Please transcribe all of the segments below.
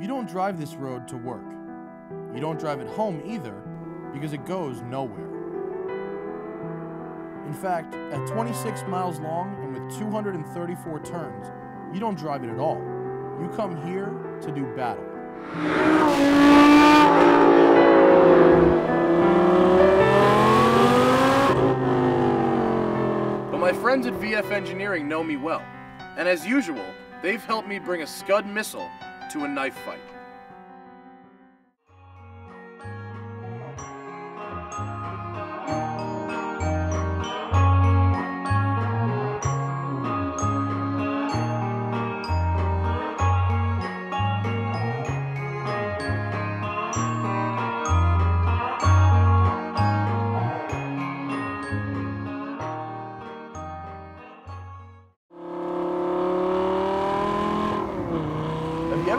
You don't drive this road to work. You don't drive it home either because it goes nowhere. In fact, at 26 miles long and with 234 turns, you don't drive it at all. You come here to do battle. But my friends at VF Engineering know me well, and as usual, they've helped me bring a Scud missile to a knife fight.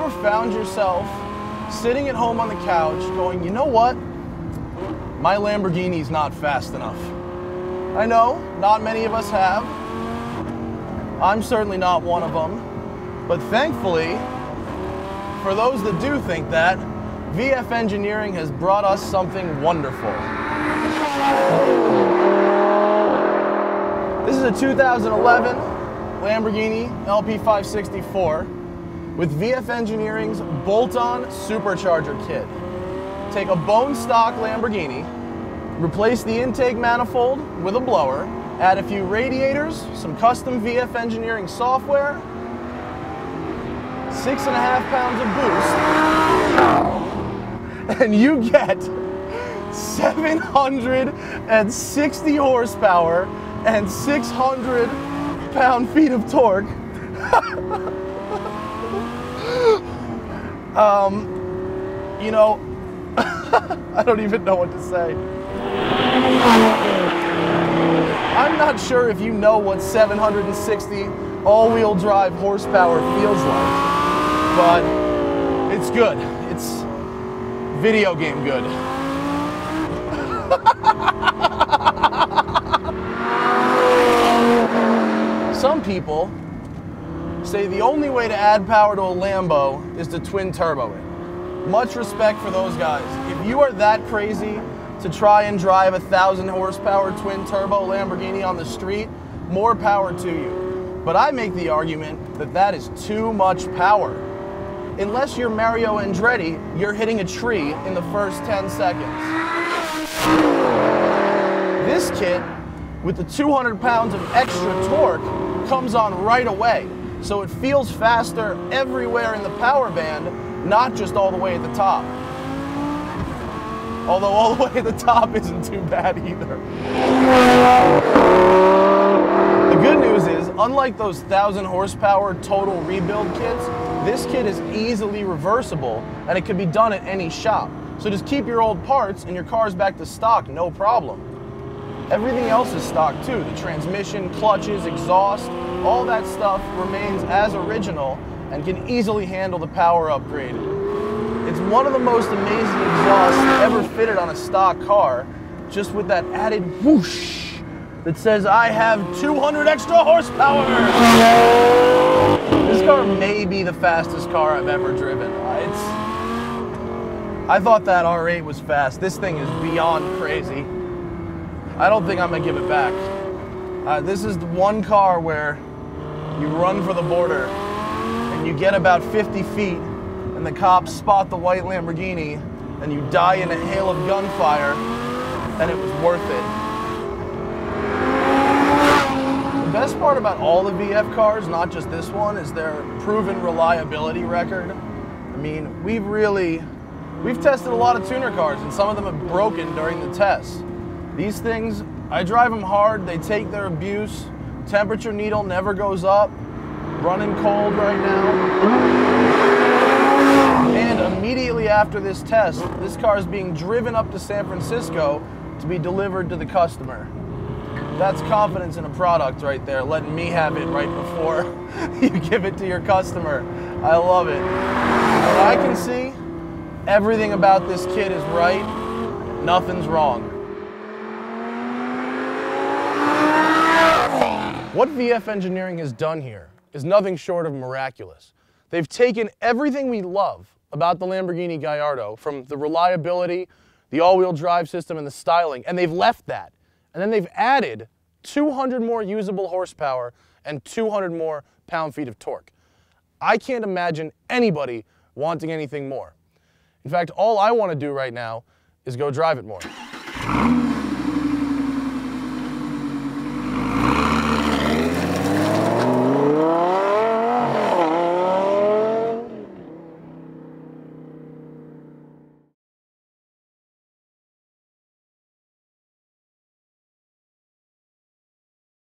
Ever found yourself sitting at home on the couch going, you know what? My Lamborghini's not fast enough. I know, not many of us have. I'm certainly not one of them. But thankfully, for those that do think that, VF Engineering has brought us something wonderful. This is a 2011 Lamborghini LP560-4 with VF Engineering's bolt-on supercharger kit. Take a bone stock Lamborghini, replace the intake manifold with a blower, add a few radiators, some custom VF Engineering software, six and a half pounds of boost, and you get 760 horsepower and 600 pound feet of torque Um, you know, I don't even know what to say. I'm not sure if you know what 760 all-wheel drive horsepower feels like, but it's good. It's video game good. Some people say the only way to add power to a Lambo is to twin turbo it. Much respect for those guys. If you are that crazy to try and drive a thousand horsepower twin turbo Lamborghini on the street, more power to you. But I make the argument that that is too much power. Unless you're Mario Andretti, you're hitting a tree in the first 10 seconds. This kit, with the 200 pounds of extra torque, comes on right away so it feels faster everywhere in the power band, not just all the way at the top. Although all the way at the top isn't too bad either. The good news is, unlike those 1,000 horsepower total rebuild kits, this kit is easily reversible and it can be done at any shop. So just keep your old parts and your car's back to stock, no problem. Everything else is stock too. The transmission, clutches, exhaust, all that stuff remains as original and can easily handle the power upgrade. It's one of the most amazing exhausts ever fitted on a stock car, just with that added whoosh that says, I have 200 extra horsepower. This car may be the fastest car I've ever driven. It's, I thought that R8 was fast. This thing is beyond crazy. I don't think I'm gonna give it back. Uh, this is the one car where you run for the border and you get about 50 feet and the cops spot the white Lamborghini and you die in a hail of gunfire and it was worth it. The best part about all the VF cars, not just this one, is their proven reliability record. I mean, we've really, we've tested a lot of tuner cars and some of them have broken during the tests. These things, I drive them hard, they take their abuse, temperature needle never goes up, running cold right now. And immediately after this test, this car is being driven up to San Francisco to be delivered to the customer. That's confidence in a product right there, letting me have it right before you give it to your customer. I love it. I can see, everything about this kit is right, nothing's wrong. What VF Engineering has done here is nothing short of miraculous. They've taken everything we love about the Lamborghini Gallardo from the reliability, the all-wheel drive system, and the styling, and they've left that. And then they've added 200 more usable horsepower and 200 more pound-feet of torque. I can't imagine anybody wanting anything more. In fact, all I want to do right now is go drive it more.